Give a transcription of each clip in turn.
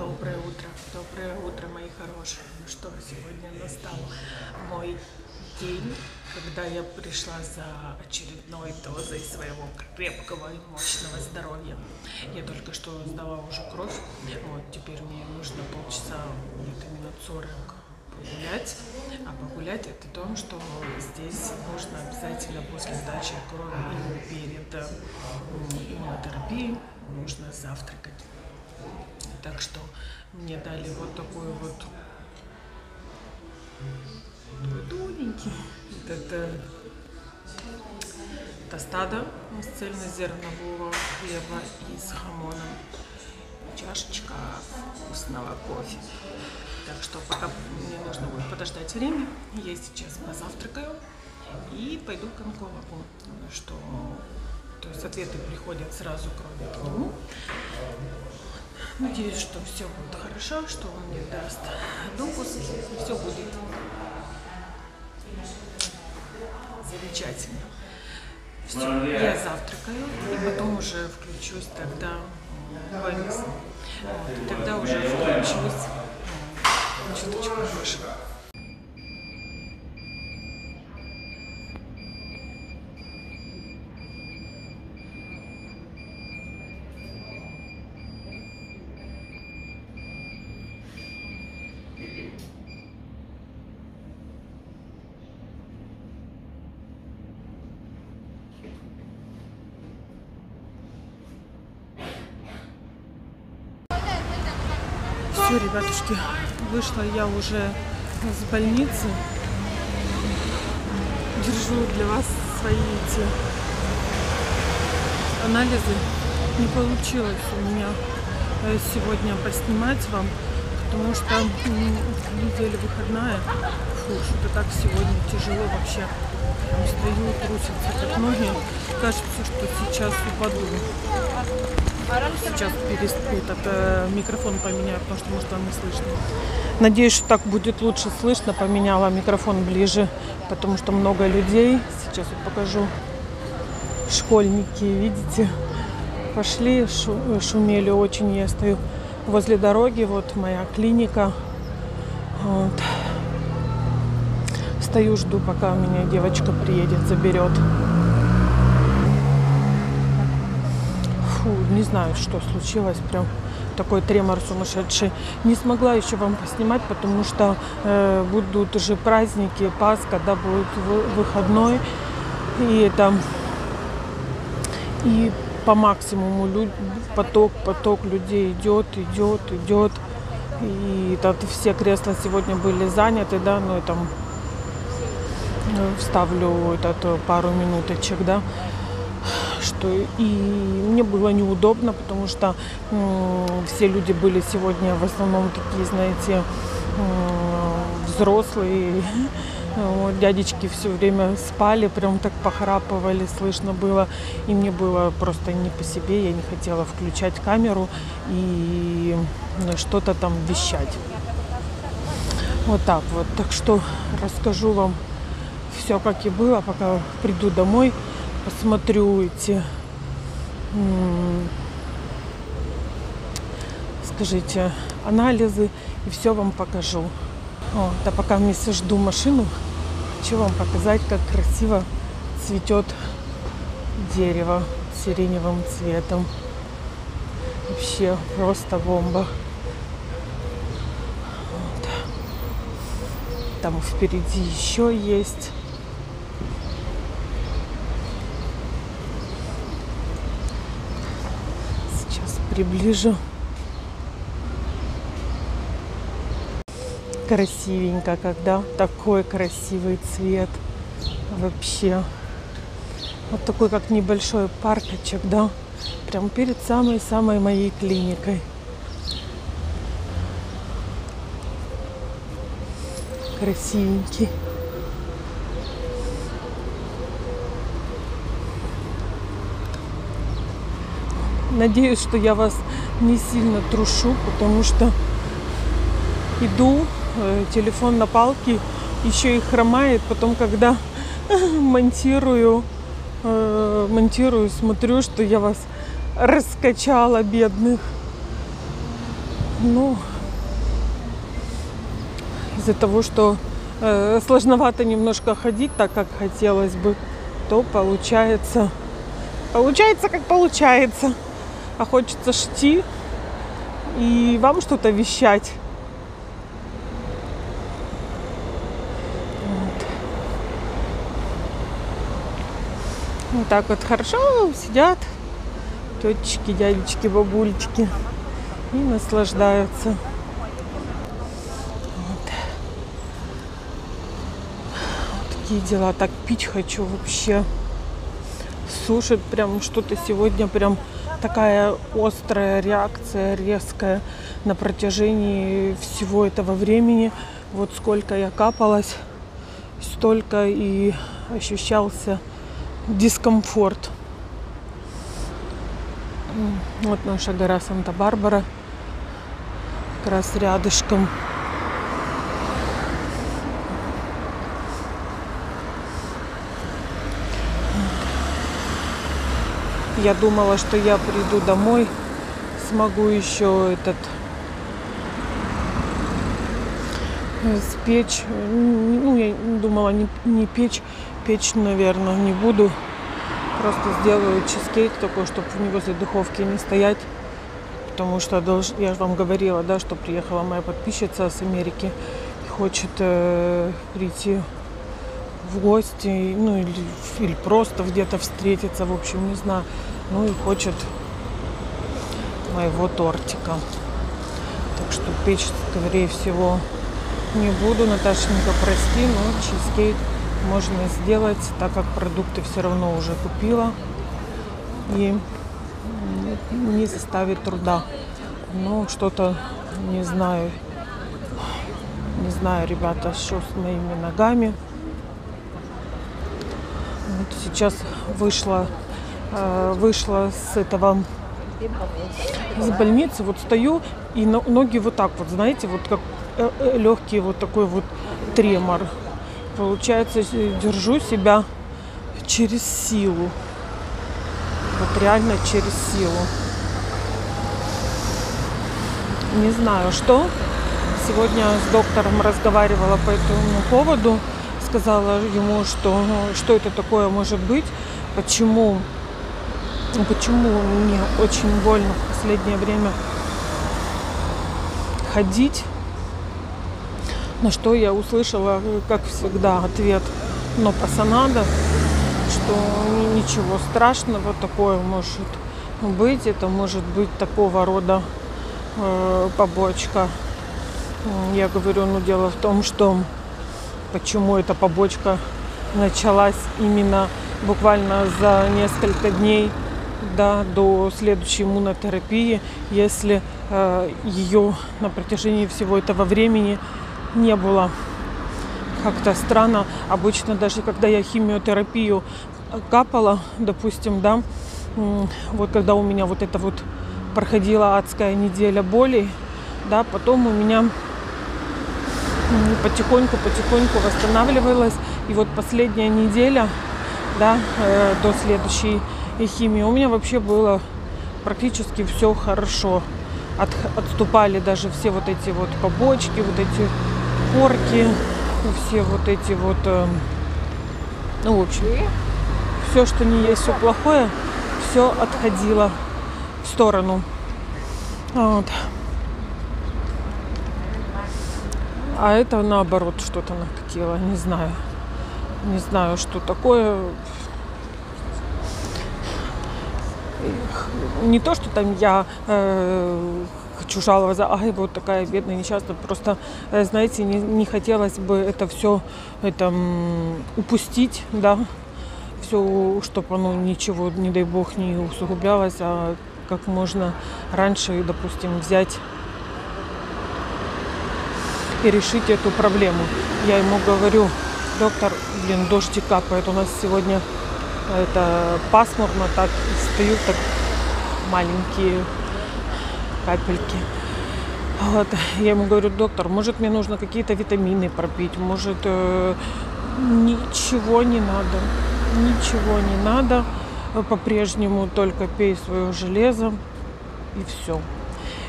Доброе утро, доброе утро, мои хорошие. Ну что, сегодня настал мой день, когда я пришла за очередной дозой своего крепкого и мощного здоровья. Я только что сдала уже кровь, вот теперь мне нужно полчаса, где-то минут 40 погулять. А погулять это то, что здесь нужно обязательно после сдачи крови и перед иммунотерапией нужно завтракать. Так что мне дали вот такой вот такой тоненький этот э, тостада из цельнозернового хлеба и с хамоном. Чашечка вкусного кофе. Так что пока мне нужно будет подождать время, я сейчас позавтракаю и пойду к онкологу, что то есть ответы приходят сразу к нему. Надеюсь, что все будет хорошо, что он мне даст допуск, все будет замечательно. Все, я завтракаю, и потом уже включусь тогда в. Вот, и тогда уже включусь м, чуточку больше. Все, ребятушки, вышла я уже с больницы. Держу для вас свои эти анализы. Не получилось у меня э, сегодня поснимать вам, потому что неделя выходная. Фу, что-то так сегодня тяжело вообще. Прям стою, трусятся как ноги. Кажется, что сейчас упаду. Сейчас перес... этот э, микрофон поменяю, потому что может вам не слышно. Надеюсь, что так будет лучше слышно. Поменяла микрофон ближе, потому что много людей. Сейчас вот покажу. Школьники, видите, пошли, шу- шумели очень. Я стою возле дороги, вот моя клиника. Вот. Стою, жду, пока меня девочка приедет, заберет. Фу, не знаю, что случилось, прям такой тремор сумасшедший. Не смогла еще вам поснимать, потому что э, будут уже праздники, Пасха, да, будет вы- выходной. И там и по максимуму поток, поток людей идет, идет, идет. И тут все кресла сегодня были заняты, да, ну и там э, вставлю этот э, пару минуточек, да что и мне было неудобно, потому что все люди были сегодня в основном такие, знаете, взрослые. Вот, дядечки все время спали, прям так похрапывали, слышно было. И мне было просто не по себе, я не хотела включать камеру и ну, что-то там вещать. Вот так вот. Так что расскажу вам все как и было, пока приду домой, посмотрю эти, скажите, анализы и все вам покажу. Вот, а пока вместе жду машину, хочу вам показать, как красиво цветет дерево сиреневым цветом. Вообще просто бомба. Вот. Там впереди еще есть. Сейчас приближу. Красивенько, когда такой красивый цвет. Вообще. Вот такой, как небольшой паркочек, да? Прям перед самой-самой моей клиникой. Красивенький. Надеюсь, что я вас не сильно трушу, потому что иду, телефон на палке, еще и хромает. Потом, когда монтирую, э, монтирую, смотрю, что я вас раскачала, бедных. Ну, из-за того, что э, сложновато немножко ходить так, как хотелось бы, то получается, получается, как получается. А хочется шти и вам что-то вещать. Вот так вот хорошо сидят тетечки, дядечки, бабулечки и наслаждаются. Вот. вот такие дела. Так пить хочу вообще. Сушит прям что-то сегодня прям такая острая реакция, резкая на протяжении всего этого времени. Вот сколько я капалась, столько и ощущался дискомфорт. Вот наша гора Санта-Барбара, как раз рядышком. Я думала, что я приду домой, смогу еще этот спечь. Ну, я думала не, не печь, печь, наверное, не буду. Просто сделаю чизкейк такой, чтобы не возле духовки не стоять. Потому что я же вам говорила, да, что приехала моя подписчица с Америки и хочет э, прийти в гости, ну или, или просто где-то встретиться, в общем, не знаю. Ну и хочет моего тортика. Так что печь, скорее всего, не буду. Наташенька, прости, но чизкейк можно сделать, так как продукты все равно уже купила. И не составит труда. Но что-то не знаю. Не знаю, ребята, что с моими ногами. Вот сейчас вышла, э, вышла с этого с больницы, вот стою, и ноги вот так вот, знаете, вот как э, э, легкий вот такой вот тремор. Получается, держу себя через силу. Вот реально через силу. Не знаю, что. Сегодня с доктором разговаривала по этому поводу сказала ему, что ну, что это такое может быть, почему, почему мне очень больно в последнее время ходить. На что я услышала, как всегда, ответ «но пасанада», что ничего страшного такое может быть. Это может быть такого рода э, побочка. Я говорю, ну дело в том, что почему эта побочка началась именно буквально за несколько дней да, до следующей иммунотерапии, если э, ее на протяжении всего этого времени не было. Как-то странно. Обычно даже когда я химиотерапию капала, допустим, да, вот когда у меня вот это вот проходила адская неделя боли, да, потом у меня потихоньку-потихоньку восстанавливалась. И вот последняя неделя, да, э, до следующей химии у меня вообще было практически все хорошо. От, отступали даже все вот эти вот побочки, вот эти порки, все вот эти вот, э, ну, в общем, все, что не есть, все плохое, все отходило в сторону. Вот. А это наоборот что-то накатило. Не знаю. Не знаю, что такое. Не то, что там я э, хочу жаловаться, ай, вот такая бедная, несчастная. Просто, э, знаете, не, не хотелось бы это все это, упустить, да, все, чтобы оно ничего, не дай бог, не усугублялось, а как можно раньше, допустим, взять и решить эту проблему. Я ему говорю, доктор, блин, дождь капает, у нас сегодня это пасмурно, так стою, так маленькие капельки. Вот. Я ему говорю, доктор, может мне нужно какие-то витамины пропить, может э, ничего не надо, ничего не надо, по-прежнему только пей свое железо и все.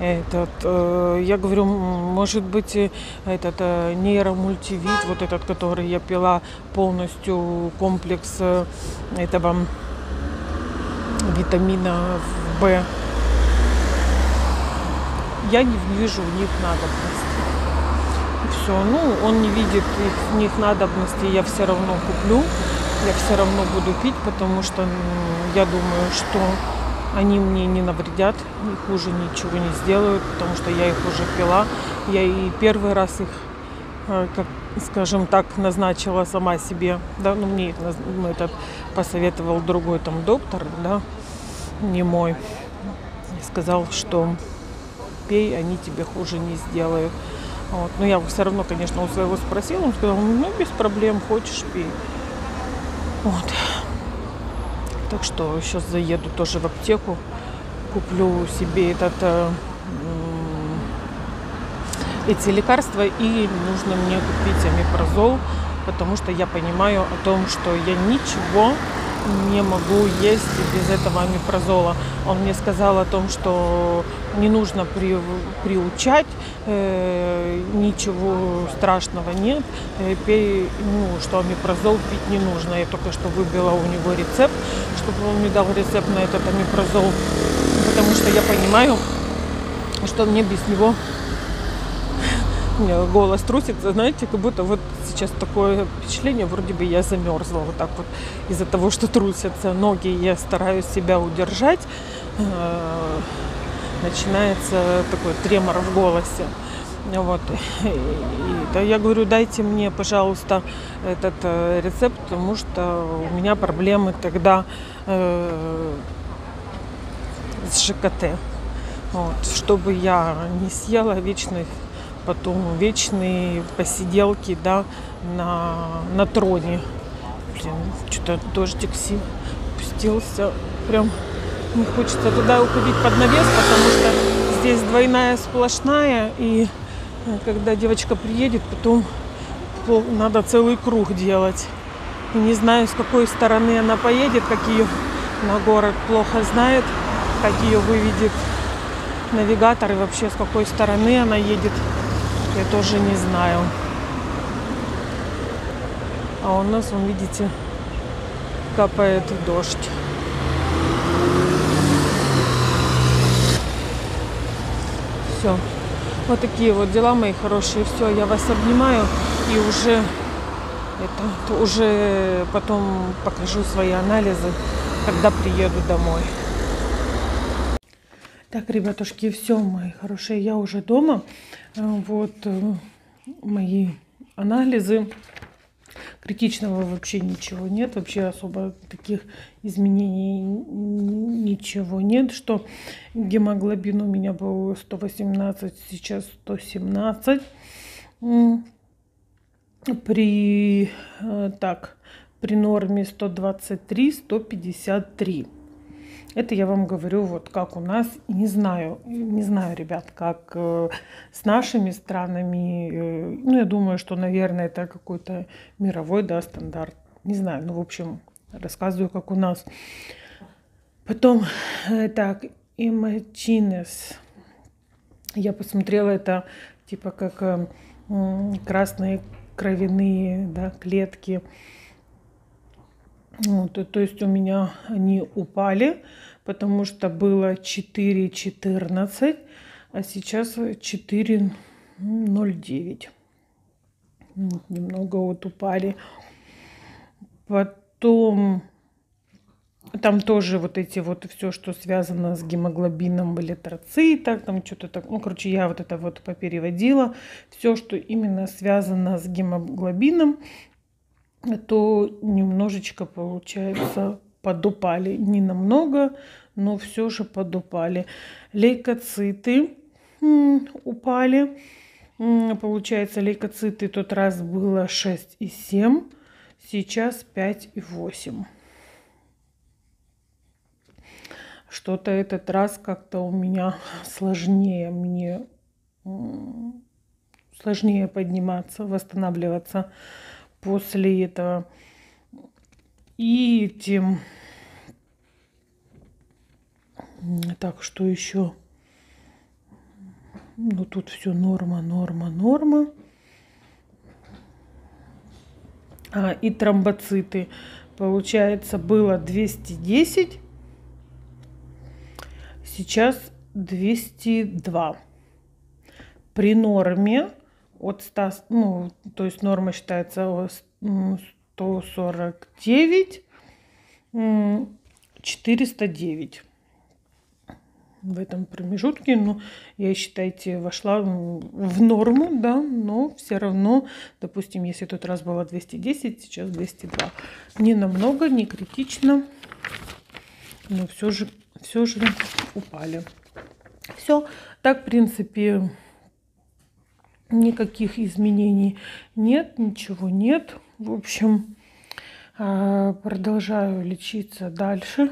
Этот, э, я говорю, может быть, этот нейромультивит, вот этот, который я пила, полностью комплекс этого витамина В. Я не вижу в них надобности. Все, ну, он не видит их, в них надобности, я все равно куплю я все равно буду пить, потому что я думаю, что они мне не навредят, и хуже ничего не сделают, потому что я их уже пила. Я и первый раз их, э, как скажем так, назначила сама себе, да, ну мне ну, этот посоветовал другой там доктор, да, не мой, сказал, что пей, они тебе хуже не сделают. Вот. Но я все равно, конечно, у своего спросила, он сказал, ну без проблем, хочешь пей. Вот. Так что сейчас заеду тоже в аптеку, куплю себе этот, э, эти лекарства и нужно мне купить амипрозол, потому что я понимаю о том, что я ничего не могу есть без этого амипрозола. Он мне сказал о том, что не нужно при, приучать, э, ничего страшного нет, э, пей, ну, что амипрозол пить не нужно. Я только что выбила у него рецепт, чтобы он мне дал рецепт на этот амипрозол, потому что я понимаю, что мне без него меня голос трусится, знаете, как будто вот сейчас такое впечатление, вроде бы я замерзла вот так вот из-за того, что трусятся ноги, я стараюсь себя удержать, э, начинается такой тремор в голосе. Вот. И, да, я говорю, дайте мне, пожалуйста, этот э, рецепт, потому что у меня проблемы тогда э, с ЖКТ. Вот, чтобы я не съела вечных потом вечные посиделки, да, на, на троне. Блин, что-то дождик си пустился. Прям не хочется туда уходить под навес, потому что здесь двойная сплошная, и э, когда девочка приедет, потом надо целый круг делать. И не знаю, с какой стороны она поедет, как ее на город плохо знает, как ее выведет навигатор и вообще с какой стороны она едет. Я тоже не знаю. А у нас, вон, видите, капает дождь. Все. Вот такие вот дела, мои хорошие. Все, я вас обнимаю и уже это уже потом покажу свои анализы, когда приеду домой. Так, ребятушки, все, мои хорошие, я уже дома. Э, вот э, мои анализы. Критичного вообще ничего нет. Вообще особо таких изменений ничего нет. Что гемоглобин у меня был 118, сейчас 117. При, э, так, при норме 123, 153. Это я вам говорю, вот как у нас, не знаю, не знаю, ребят, как э, с нашими странами. Э, ну, я думаю, что, наверное, это какой-то мировой, да, стандарт. Не знаю, ну, в общем, рассказываю, как у нас. Потом, э, так, имачинес. Я посмотрела это, типа, как э, красные кровяные, да, клетки. Вот, то есть у меня они упали, потому что было 4,14, а сейчас 4,09. Вот, немного вот упали. Потом там тоже вот эти вот все, что связано с гемоглобином в эритроцитах, там что-то так, ну, короче, я вот это вот попереводила. Все, что именно связано с гемоглобином, то немножечко, получается, подупали. Не намного, но все же подупали. Лейкоциты упали. Получается, лейкоциты тот раз было 6,7, сейчас 5,8. Что-то этот раз как-то у меня сложнее мне сложнее подниматься, восстанавливаться после этого. И тем... Так, что еще? Ну, тут все норма, норма, норма. А, и тромбоциты. Получается, было 210. Сейчас 202. При норме от 100, ну, то есть норма считается 149, 409 в этом промежутке, но я, считайте, вошла в норму, да, но все равно, допустим, если тот раз было 210, сейчас 202. Не намного, не критично, но все же, все же упали. Все, так, в принципе, никаких изменений нет, ничего нет. В общем, а, продолжаю лечиться дальше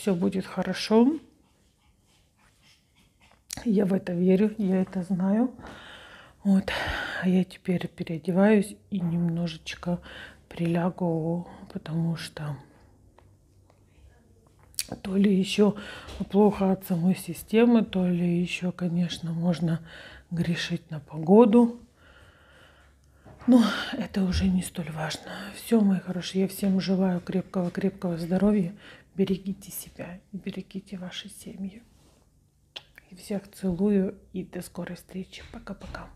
все будет хорошо. Я в это верю, я это знаю. Вот. А я теперь переодеваюсь и немножечко прилягу, потому что то ли еще плохо от самой системы, то ли еще, конечно, можно грешить на погоду. Но это уже не столь важно. Все, мои хорошие, я всем желаю крепкого-крепкого здоровья. Берегите себя и берегите ваши семьи. И всех целую и до скорой встречи. Пока-пока.